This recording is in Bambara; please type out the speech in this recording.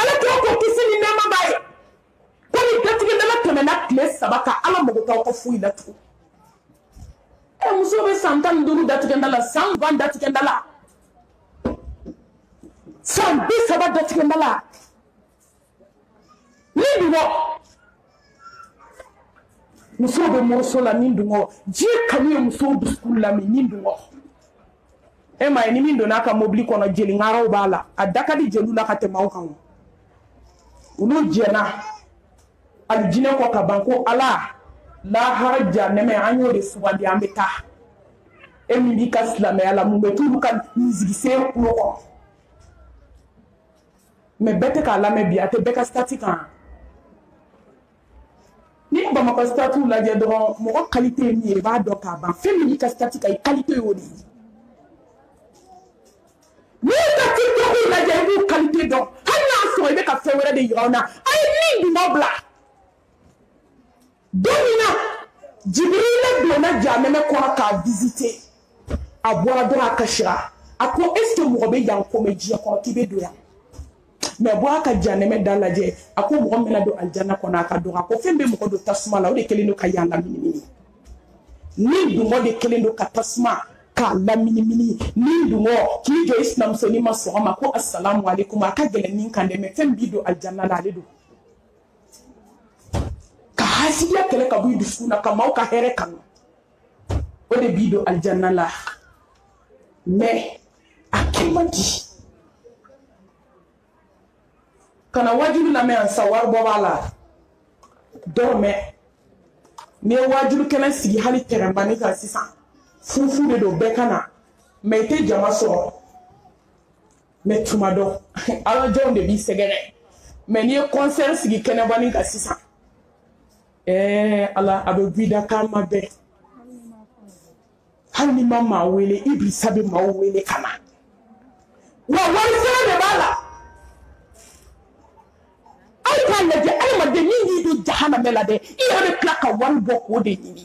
ala tɔgɔ ko kisi ni nɛɛma b'a ye ko ni datigɛdala tɛmɛna tile saba ka ala mago t'aw ka foyi la tugun ɛ eh, muso bɛ san tan ni duuru datigɛda la san mugan datigɛda la san bi saba datigɛda la ne bi bɔ musow bɛ moriso la min dun kɔ diɲɛ kanu ye musow dusukun lami min dun kɔ e ma ye ni min donna a ka mobili kɔnɔ jelinkaraw b'a la a da ka di jeliw la ka tɛmɛ aw kan olu jɛna alijinɛ kɔ ka ban ko ala lahara janɛmɛ an y'o de sugandi an bɛ taa e min b'i ka silamɛya la mun bɛ t'olu ka misigisen kulo kɔrɔ mɛ bɛɛ tɛ k'a lamɛn bi a tɛ bɛɛ ka sitati kan ni bamakɔ sitatiw lajɛ dɔrɔn mɔgɔ kalite ye min ye i b'a dɔn k'a ban fɛn min b'i ka sitati kan i kalite y'o de ye n'i ye ka tiktokiw lajɛ i b'u kalite dɔn hali n'a sɔrɔ i bɛ ka fɛn wɛrɛ de yira u la a ye min dun ka bila don min na jibirila donna jamɛmɛ kɔnɔ k'a visite a bɔra dɔrɔn a kasira a ko est ce que mɔgɔ bɛ yan ko mɛ diɲɛ kɔnɔ k'i bɛ don yan mɛ bɔ a ka janɛmɛ da lajɛ a ko mɔgɔ min bɛna don alijana kɔnɔ a ka dɔgɔ a ko fɛn bɛ mɔgɔ don tasuma la o de kɛlen don ka yan laminimini ni dungɔ de kɛlen don ka tasuma k'a laminimini ni dungɔ k'i jɔ i sinamusonin ma sɔgɔma ko asalamu aleykum a ka gɛlɛn min kan dɛ mɛ fɛn b'i don alijana la ale don ka hasidiya kɛlɛ ka bɔ i dusukun na ka maaw ka hɛrɛ kanu o de b'i don alijanna la mɛ a kɛ man di kana wajulu lamɛn yan sa wari bɔ b'a la dɔrɔmɛ n'i ye wajulu kɛnɛ sigi hali tɛrɛnbani kan sisan fufu de don bɛɛ ka na mɛ i tɛ jama sɔrɔ mɛ tuma dɔn alajɔnw de b'i sɛgɛrɛ mɛ n'i ye kɔnsɛri sigi kɛnɛbani ka sisan ɛɛ eh, ala a bɛ vida k'a ma bɛn hali ni ma maa wele i bi sabi maaw wele ka na wa wari sɛbɛn de b'a la aw k'a lajɛ adamaden min y'i don jahanamɛ la dɛ i yɛrɛ bɛ tila ka wari bɔ k'o de ɲini